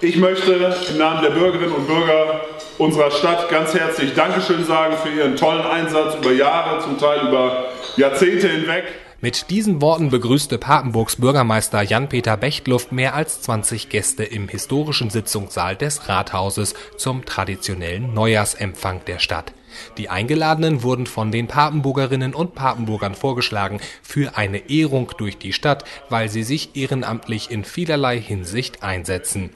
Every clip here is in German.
Ich möchte im Namen der Bürgerinnen und Bürger unserer Stadt ganz herzlich Dankeschön sagen für Ihren tollen Einsatz über Jahre, zum Teil über Jahrzehnte hinweg. Mit diesen Worten begrüßte Papenburgs Bürgermeister Jan-Peter Bechtluft mehr als 20 Gäste im historischen Sitzungssaal des Rathauses zum traditionellen Neujahrsempfang der Stadt. Die Eingeladenen wurden von den Papenburgerinnen und Papenburgern vorgeschlagen für eine Ehrung durch die Stadt, weil sie sich ehrenamtlich in vielerlei Hinsicht einsetzen.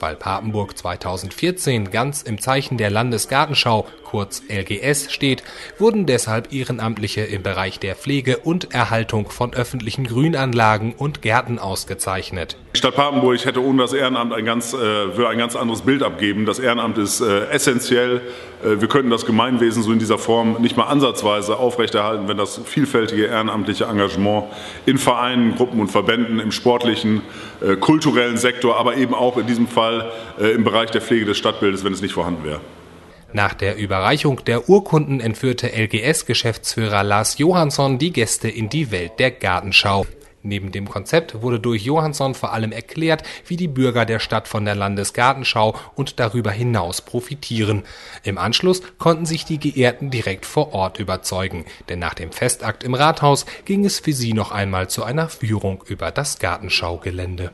Weil Papenburg 2014 ganz im Zeichen der Landesgartenschau, kurz LGS, steht, wurden deshalb Ehrenamtliche im Bereich der Pflege und Erhaltung von öffentlichen Grünanlagen und Gärten ausgezeichnet. Die Stadt Papenburg hätte ohne das Ehrenamt ein ganz, äh, ein ganz anderes Bild abgeben. Das Ehrenamt ist äh, essentiell. Äh, wir könnten das Gemeinwesen so in dieser Form nicht mal ansatzweise aufrechterhalten, wenn das vielfältige ehrenamtliche Engagement in Vereinen, Gruppen und Verbänden im sportlichen, äh, kulturellen Sektor, aber eben auch in diesem Fall äh, im Bereich der Pflege des Stadtbildes, wenn es nicht vorhanden wäre. Nach der Überreichung der Urkunden entführte LGS-Geschäftsführer Lars Johansson die Gäste in die Welt der Gartenschau. Neben dem Konzept wurde durch Johansson vor allem erklärt, wie die Bürger der Stadt von der Landesgartenschau und darüber hinaus profitieren. Im Anschluss konnten sich die Geehrten direkt vor Ort überzeugen, denn nach dem Festakt im Rathaus ging es für sie noch einmal zu einer Führung über das Gartenschaugelände.